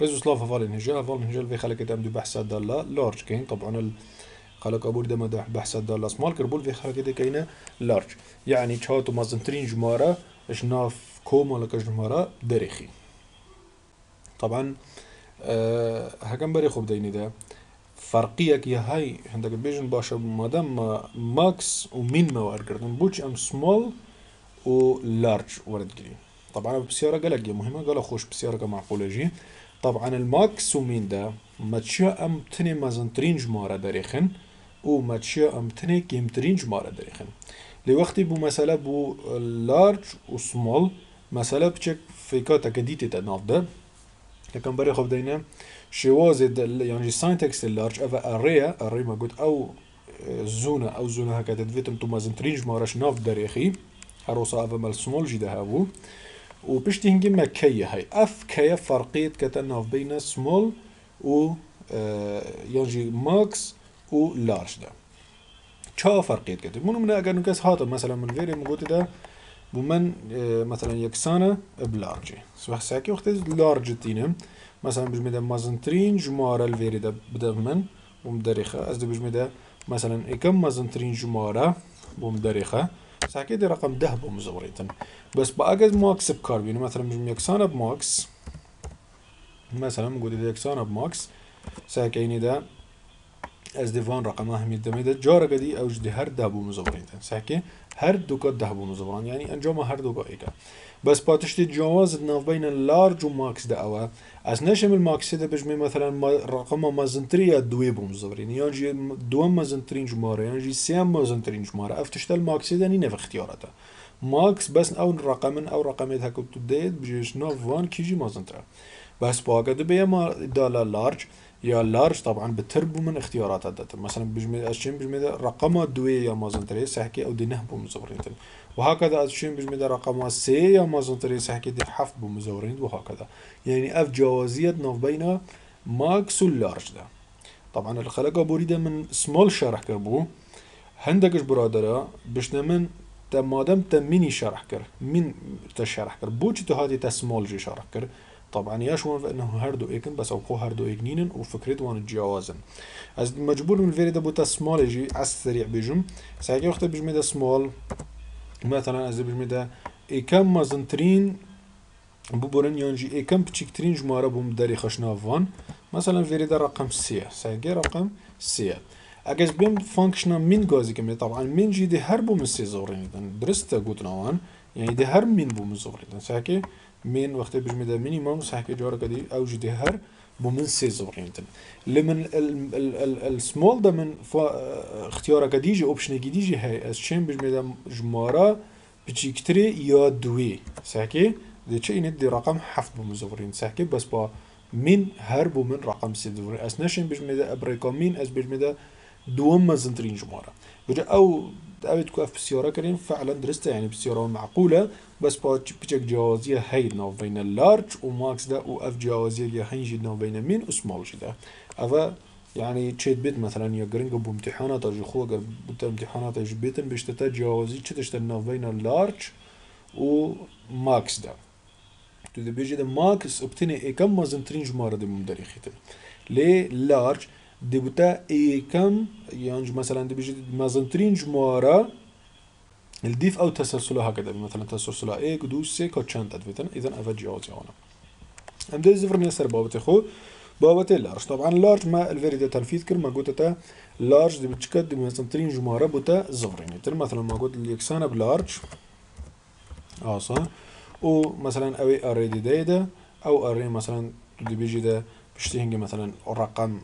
ريزو سلاف هفال هجا هفال هجا في خلق دو بحث دالا لارج كين طبعا خلق أبور دم ده بحث دالا. سمال كربول في خلق دي كينا لارج. يعني چهات و مازنترين جمارة كوم ولا جمارة؟ دريخي طبعا أه هكم بري خوب ديني ده. فرقية يا هاي عندك بيجن باشا مادام ماكس ومين ما ورقردن بوش ام سمول و لارج ورد جري طبعا بسيارة قلق مهمة. قال خوش بسيارة معقولة جي طبعا الماكس ومين ده ما تشيا ام تني مازنترين جمارة داريخن و ما تشيا ام تني كيمترين جمارة داريخن. لوقتي بو مسألة بو لارج و سمول مسألة بچك فيكاتا كديتي تناف ده لكن بري خوف دينا شوازي يعني ساينتكس اللارج افا اريا اري ما قلت أو زونة أو زونة هكا تدفيتم تو مازنترين جمارش ناف داريخي. هروسا افا مال سمول جي ده هابو و بشتي هنجي ما كيا هاي اف كيا فرقيت كتناف بين سمول و ينجي ماكس و لارج ده. چا فرقيت كتب منو من اگر نكس هاتا مثلا من غير مقوت ده بمن مثلا يكسانة بلارجي سوح ساكي وقت لارج تينم مثلا بجمي مازنترين جمارة الفيري ده بدا من ومدرخة از ده مثلا اكم مازنترين جمارة ومدرخة ساكي دي رقم ده بمزوريتن بس باقز ماكس بكاربين مثلا بجمي يكسانة بماكس مثلا نقول إذا يكسانة بماكس ساكيني ده ezdivan rakama ahemmiyet demede. Carga di evcdi her dehbû mizavranîde. Sehke her duka dehbû mizavran. Yani encama her duka eka. بس پاتش دي جواز ناف بين اللارج وماكس دا اوا از نشم الماكس دا بجمي مثلا ما رقم ما زنتريا دوي بوم زورين يعني جي دو ما زنترين جمارة يعني جي سيام ما زنترين جمارة افتش دا الماكس دا نينا في اختياراتا ماكس بس او رقم او رقم هكو تبديت بجيش ناف وان كيجي ما زنترا بس باقا دبيا ما دالا لارج يا لارج طبعا بتربو من اختيارات داتا مثلا بجمي اشين بجمي رقم دوي يا مازن تري سحكي أو دي نهبو مزورين وهكذا اشين بجمي رقم سي يا مازن تري سحكي دي حف بمزورين وهكذا يعني اف جوازية نوف بين ماكس واللارج ده. طبعا الخلقة بريدة من سمول شرح كربو هندكش برادرة بشنا من تمادم تميني شرح كر من تشرح كر بوچ تو تسمول جي شرح كر طبعا يشون فانه هردو إيكن بس أو هردو إيكنينن وفكرت وان جوازن از مجبور من فيري دبوتا سمول يجي على السريع بيجم ساعة وقت بيجمي دا سمول مثلا از بيجمي دا ايكم مازنترين ببورن ينجي إيكم بتشيكترين جمارة بوم داري خشنافان مثلا فيري دا رقم سي ساعة رقم سي. اگز بیم فانکشنا من گازی که طبعا من جي دي هر بوم سي زورين درسته قوتنا وان يعني دي هر من بوم زورين ساكي من وقت بجمع ده مينيموم صح جارة كدي أو جدي هر بمن سي زورينتن لمن السمول ده من اختيارا كديجي اوبشن كديجي هاي از شين بجمع ده جمارة بتشيكتري يا دوي ساكي دي چه دي رقم حفت بمزورين ساكي بس با من هر بو من رقم سي زورين اس نشين بجمع ده ابريكا مين از بجمع ده دوم مزنترين جمارة. بجا أو دعوت كوف بسيارة كريم فعلا درسته يعني بسيارة معقولة. بس با بيجك جوازية هاي ناف بين اللارج وماكس ده و جوازية هنجي ناف بين مين وسمول جدا أفا يعني تشيت بيت مثلا يا جرينج بو امتحانات أجي خو اگر بتا امتحانات أجي بيتن بيشتتا جوازي تشتشت ناف بين اللارج وماكس ده. تو دي بيجي ده ماكس ابتني اي كم مازن ترين جمارة دي ممدرخيتن ليه؟ لارج دي بتا اي كم يعني مثلا دي بيجي مازن ترين جمارة الديف أو تسلسلها هكذا مثلا تسلسلها إيك دو سي كو چند ادفيتن اذا أفا جوازي هنا أم دي زفر نسر بابتي خو بابتي لارج. طبعا لارج ما الفيري تنفيذ كر ما قلت تا لارج دي بتشكد دي مثلا ترين جمارة بوتا زفرين تل مثلا ما قلت اليكسانة بلارج. آه صح ومثلا أوي اري دي دايدا أو اري مثلا دي بيجي ده بشتهنجي مثلا رقم.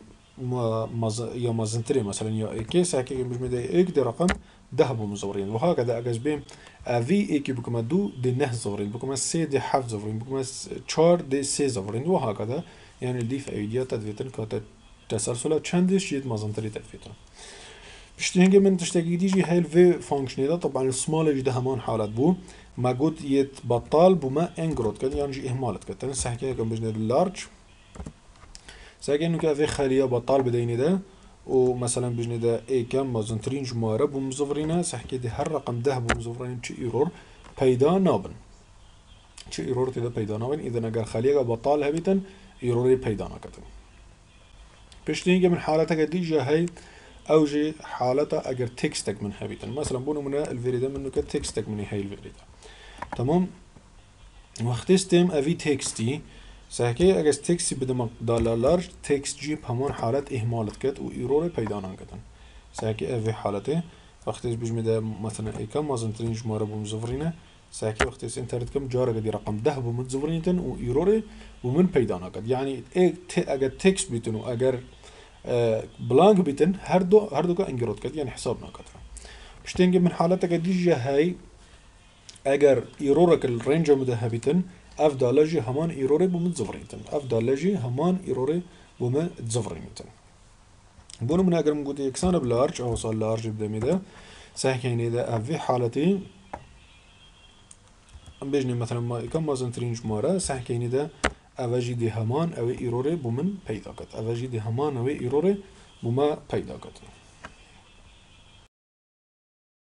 يا مازنتري مثلا يا كيس هكي مش مدى إيك دي رقم ذهب مزورين. وهكذا أجاز بين في إيكي بكما دو دي نه زورين. بكما سي دي حف زورين. بكما چار دي سي زورين. وهكذا يعني دي في أيديا تدفيتن كاتا تسلسل چندش يد مازنتري تدفيتن؟ بشتهنجي من تشتكي ديجي هاي الفي فانكشن ده طبعا السمال جدا همان حالات بو. ما قلت يت بطال بما انجروت كده يعني اهمالت كده نسحكي كم بجنة اللارج ساكن انه كافي خالية بطال بديني ده ومثلا بجني ده اي كم مازنترين جمارة بمزفرينها سحكي دي هر رقم ده بمزفرين چه ايرور پیدا نابن چه ايرور تدا پیدا نابن اذا نگر خالية بطال هبيتن ايروري پیدا نکردن پشتینگه من حالتك دیجا هی أو جي حالتا اگر تكستك من هبيتن مثلا بونو من الفيريدا منو كتكستك من هاي الفيريدا تمام وقتستم افي تكستي سهكي اگر تكستي بدم دالالار تكست جيب همان حالت اهمالت كت و ايرور پیدا نکردن. سهكي افي حالته. وقتی بجمه ده مثلا ای کم مازن ترین جماره بوم زفرینه ساكي وقتی انترنت کم جاره قدي رقم ده بوم زفرينتن و ايروري ومن پیدا نکرد. يعني اگر تكست بيتن و اگر بلانك بيتن هر دو هر دو انجرود كد يعني حساب نکرد. بشتنجي من حالتك ديجا هاي ايرورك الرينج مده بيتن اف دالجي همان ايروري بوم زفرينتن اف دالجي همان ايروري بوم زفرينتن بونو من اگر مقود يكسان بلارج أو صار لارج بدميده سهكين اذا في حالتي ام بيجني مثلا ما كم مازن ترين جمارة سهكين اذا اوجي دي همان أو ايروري بومن پیدا كت اوجي دي همان أو ايروري بوما پیدا كت